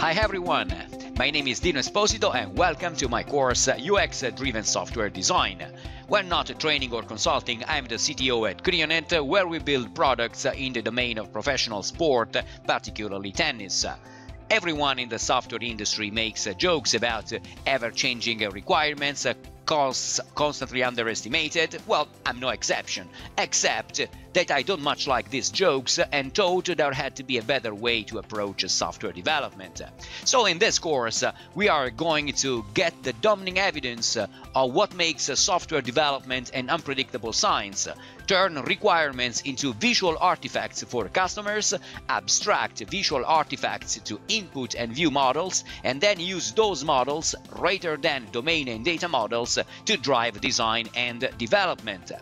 Hi everyone, my name is Dino Esposito and welcome to my course UX Driven Software Design. When not training or consulting, I'm the CTO at Crionet where we build products in the domain of professional sport, particularly tennis. Everyone in the software industry makes jokes about ever-changing requirements, costs constantly underestimated, well, I'm no exception, except that I don't much like these jokes and thought there had to be a better way to approach software development. So in this course, we are going to get the dominating evidence of what makes software development an unpredictable science, turn requirements into visual artifacts for customers, abstract visual artifacts to input and view models, and then use those models rather than domain and data models to drive design and development.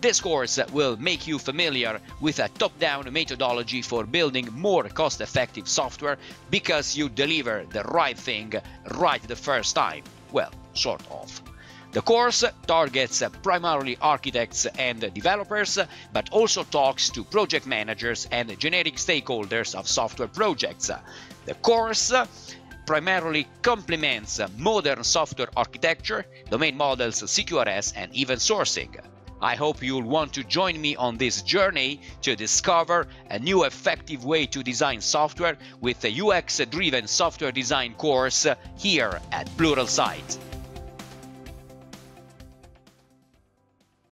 This course will make you familiar with a top-down methodology for building more cost-effective software because you deliver the right thing right the first time. Well, sort of. The course targets primarily architects and developers, but also talks to project managers and generic stakeholders of software projects. The course primarily complements modern software architecture, domain models, CQRS, and event sourcing. I hope you'll want to join me on this journey to discover a new effective way to design software with a UX-driven software design course here at Pluralsight.